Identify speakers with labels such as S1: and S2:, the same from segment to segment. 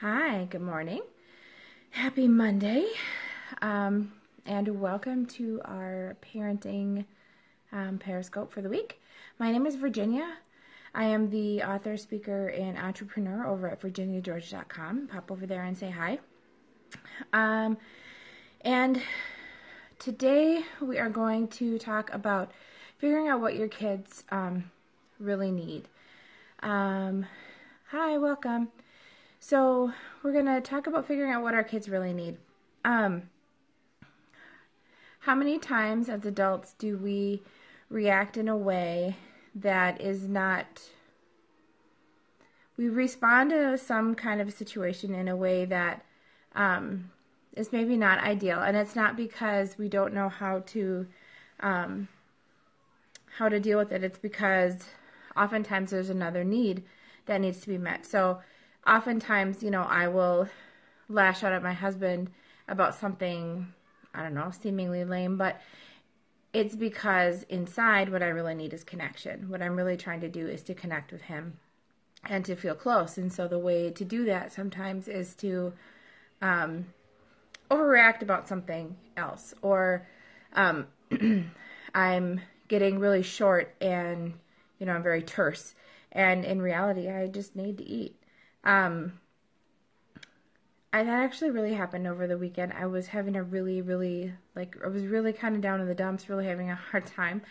S1: Hi, good morning. Happy Monday. Um, and welcome to our parenting um, Periscope for the week. My name is Virginia. I am the author, speaker, and entrepreneur over at virginiageorge.com. Pop over there and say hi. Um, and today we are going to talk about figuring out what your kids um, really need. Um, hi, welcome. So we're going to talk about figuring out what our kids really need. Um, how many times as adults do we react in a way that is not we respond to some kind of situation in a way that um, is maybe not ideal, and it's not because we don't know how to um, how to deal with it. It's because oftentimes there's another need that needs to be met. So oftentimes, you know, I will lash out at my husband about something, I don't know, seemingly lame, but it's because inside what I really need is connection. What I'm really trying to do is to connect with him and to feel close. And so the way to do that sometimes is to um, overreact about something else, or um, I'm getting really short and you know I'm very terse, and in reality I just need to eat. Um, I, that actually really happened over the weekend. I was having a really, really, like, I was really kind of down in the dumps, really having a hard time.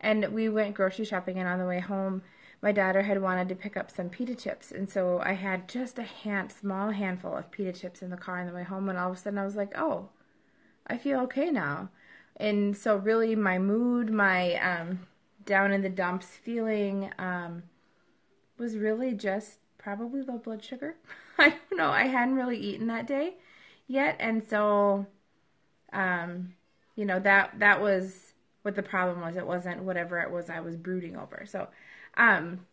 S1: And we went grocery shopping, and on the way home, my daughter had wanted to pick up some pita chips. And so I had just a hand, small handful of pita chips in the car on the way home. And all of a sudden, I was like, oh, I feel okay now. And so, really, my mood, my um, down in the dumps feeling um, was really just probably low blood sugar. I don't know. I hadn't really eaten that day yet, and so, um, you know that that was what the problem was. It wasn't whatever it was I was brooding over. So, um,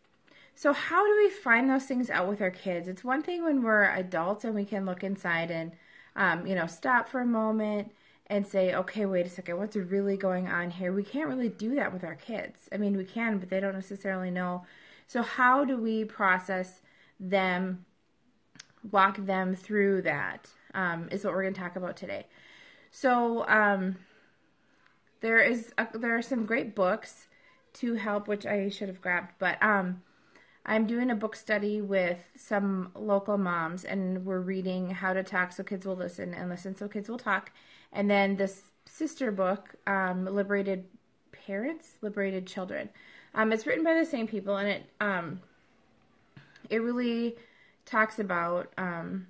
S1: so how do we find those things out with our kids? It's one thing when we're adults and we can look inside and, um, you know, stop for a moment and say, okay, wait a second, what's really going on here? We can't really do that with our kids. I mean, we can, but they don't necessarily know. So, how do we process them, walk them through that um, is what we're going to talk about today. So um, there is a, there are some great books to help, which I should have grabbed, but um, I'm doing a book study with some local moms, and we're reading How to Talk So Kids Will Listen and Listen So Kids Will Talk, and then this sister book, um, Liberated Parents, Liberated Children. Um, it's written by the same people, and it um, it really talks about, um,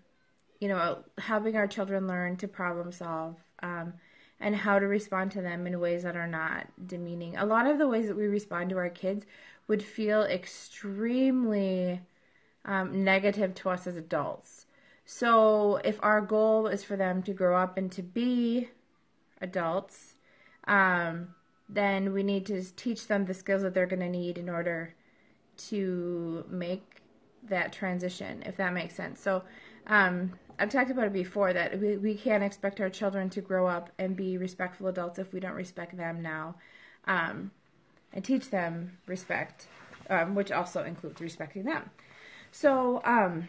S1: you know, helping our children learn to problem solve um, and how to respond to them in ways that are not demeaning. A lot of the ways that we respond to our kids would feel extremely um, negative to us as adults. So, if our goal is for them to grow up and to be adults, um, then we need to teach them the skills that they're going to need in order to make that transition, if that makes sense. So, um, I've talked about it before that we, we can't expect our children to grow up and be respectful adults if we don't respect them now um, and teach them respect, um, which also includes respecting them. So, um,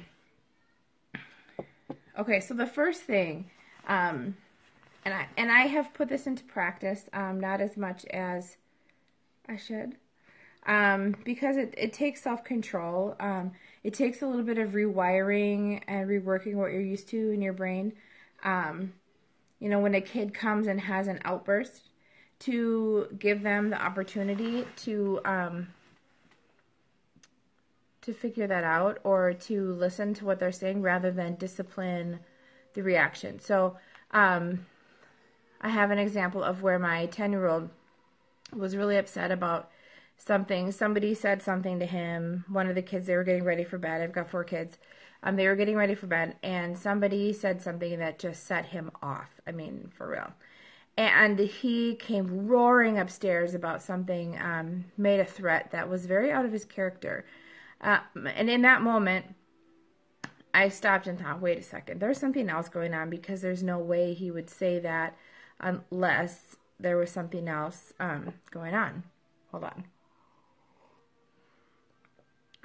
S1: okay, so the first thing, um, and I and I have put this into practice, um, not as much as I should, um, because it, it takes self control. Um, it takes a little bit of rewiring and reworking what you're used to in your brain. Um, you know, when a kid comes and has an outburst, to give them the opportunity to um, to figure that out or to listen to what they're saying rather than discipline the reaction. So, um, I have an example of where my 10 year old was really upset about something. Somebody said something to him. One of the kids, they were getting ready for bed. I've got four kids. Um, they were getting ready for bed, and somebody said something that just set him off. I mean, for real. And he came roaring upstairs about something, um, made a threat that was very out of his character. Uh, and in that moment, I stopped and thought, wait a second, there's something else going on because there's no way he would say that unless there was something else um, going on. Hold on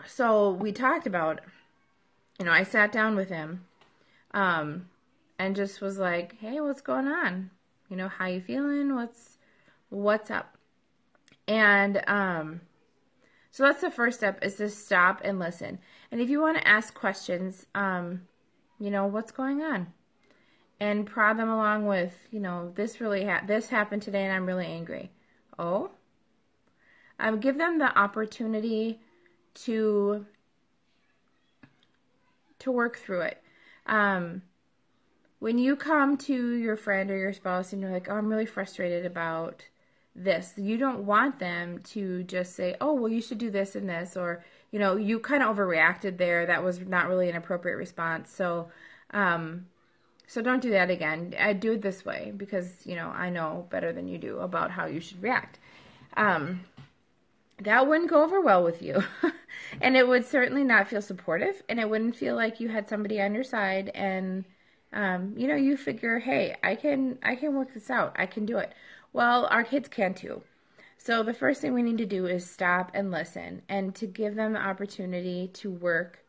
S1: so we talked about, you know, I sat down with him um, and just was like, "Hey, what's going on? You know, how you feeling? What's what's up?" And um, so that's the first step is to stop and listen. And if you want to ask questions, um, you know, what's going on? And prod them along with, you know, this really ha- this happened today and I'm really angry. Oh, um, give them the opportunity to to work through it. Um, when you come to your friend or your spouse and you're like, "Oh, I'm really frustrated about this," you don't want them to just say, "Oh, well, you should do this and this," or you know, you kind of overreacted there. That was not really an appropriate response. So, um, so don't do that again. I do it this way because you know I know better than you do about how you should react. Um, that wouldn't go over well with you. and it would certainly not feel supportive and it wouldn't feel like you had somebody on your side and um, you know, you figure, hey, I can I can work this out. I can do it. Well, our kids can too. So the first thing we need to do is stop and listen and to give them the opportunity to work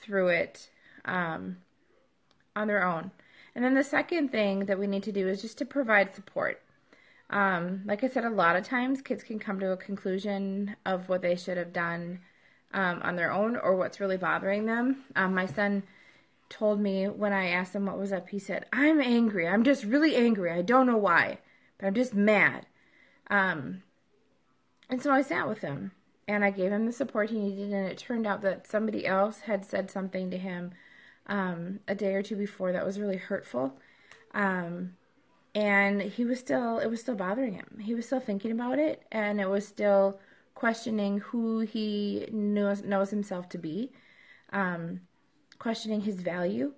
S1: through it um, on their own. And then the second thing that we need to do is just to provide support. Um, like I said, a lot of times kids can come to a conclusion of what they should have done um, on their own or what's really bothering them. Um, my son told me when I asked him what was up, he said, I'm angry. I'm just really angry. I don't know why, but I'm just mad. Um, and so I sat with him and I gave him the support he needed. And it turned out that somebody else had said something to him um, a day or two before that was really hurtful. Um, and he was still it was still bothering him. He was still thinking about it and it was still questioning who he knows knows himself to be um, questioning his value.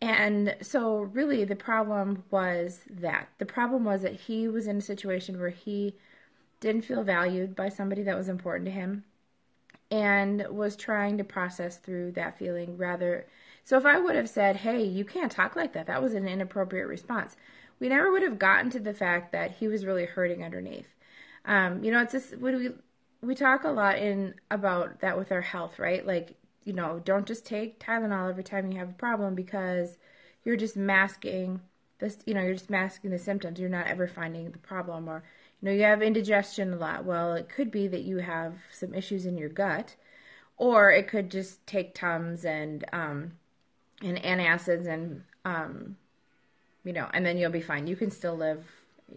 S1: And so really the problem was that. The problem was that he was in a situation where he didn't feel valued by somebody that was important to him and was trying to process through that feeling rather so if i would have said hey you can't talk like that that was an inappropriate response we never would have gotten to the fact that he was really hurting underneath. Um, you know, it's just when we we talk a lot in about that with our health, right? Like, you know, don't just take Tylenol every time you have a problem because you're just masking this. You know, you're just masking the symptoms. You're not ever finding the problem, or you know, you have indigestion a lot. Well, it could be that you have some issues in your gut, or it could just take Tums and um, and antacids and um, you know, and then you'll be fine. You can still live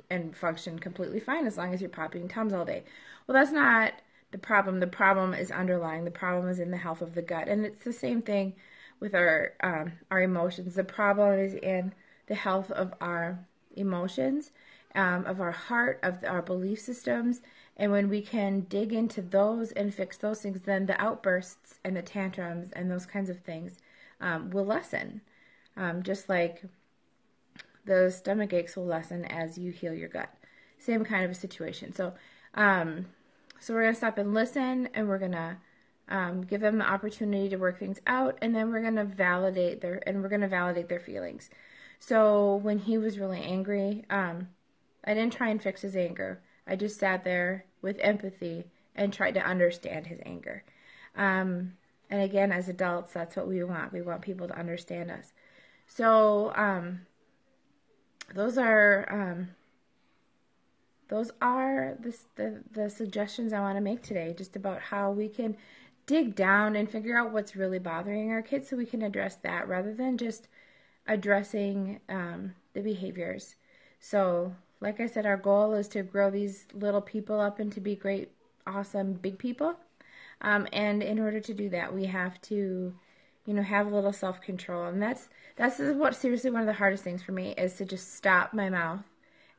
S1: and function completely fine as long as you're popping Tums all day. Well, that's not the problem. The problem is underlying. The problem is in the health of the gut, and it's the same thing with our um, our emotions. The problem is in the health of our emotions, um, of our heart, of our belief systems. And when we can dig into those and fix those things, then the outbursts and the tantrums and those kinds of things um, will lessen. Um, just like the stomach aches will lessen as you heal your gut. Same kind of a situation. So, um, so we're gonna stop and listen, and we're gonna um, give them the opportunity to work things out, and then we're gonna validate their and we're gonna validate their feelings. So when he was really angry, um, I didn't try and fix his anger. I just sat there with empathy and tried to understand his anger. Um, and again, as adults, that's what we want. We want people to understand us. So, um, those are um, those are the, the, the suggestions I want to make today, just about how we can dig down and figure out what's really bothering our kids, so we can address that rather than just addressing um, the behaviors. So, like I said, our goal is to grow these little people up into be great, awesome, big people. Um, and in order to do that, we have to you know, have a little self control. And that's that's what seriously one of the hardest things for me is to just stop my mouth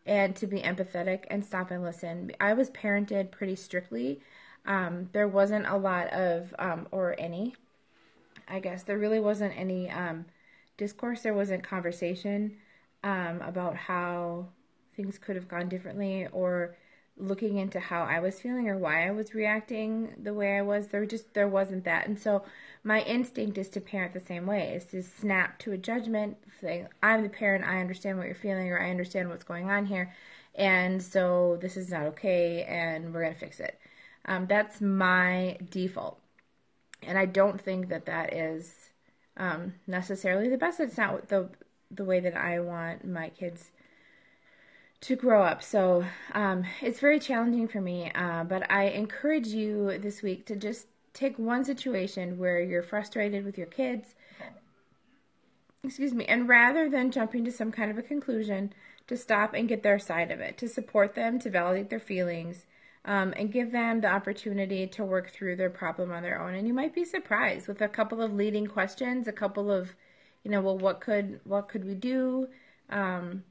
S1: and to be empathetic and stop and listen. I was parented pretty strictly. Um, there wasn't a lot of um, or any, I guess there really wasn't any um, discourse. There wasn't conversation um, about how things could have gone differently or looking into how I was feeling or why I was reacting the way I was. There just there wasn't that. And so my instinct is to parent the same way, is to snap to a judgment, saying, I'm the parent, I understand what you're feeling or I understand what's going on here. And so this is not okay and we're to fix it. Um, that's my default. And I don't think that that is um, necessarily the best. It's not the the way that I want my kids to grow up. So um, it's very challenging for me. Uh, but I encourage you this week to just take one situation where you're frustrated with your kids. Excuse me. And rather than jumping to some kind of a conclusion, to stop and get their side of it, to support them, to validate their feelings, um, and give them the opportunity to work through their problem on their own. And you might be surprised with a couple of leading questions, a couple of, you know, well, what could what could we do? Um,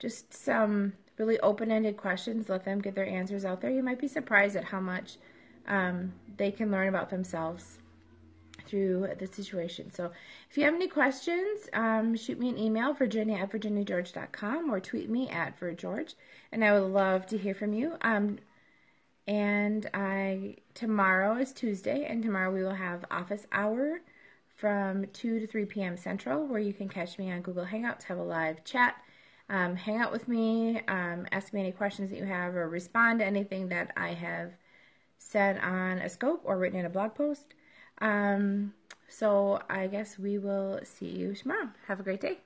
S1: just some really open-ended questions. Let them get their answers out there. You might be surprised at how much um, they can learn about themselves through the situation. So if you have any questions, um, shoot me an email, virginia at virginiageorge.com, or tweet me at virgeorge, and I would love to hear from you. Um, and I tomorrow is Tuesday, and tomorrow we will have office hour from 2 to 3 p.m. Central, where you can catch me on Google Hangouts, have a live chat, um, hang out with me, um, ask me any questions that you have, or respond to anything that I have said on a scope or written in a blog post. Um, so I guess we will see you tomorrow. Have a great day.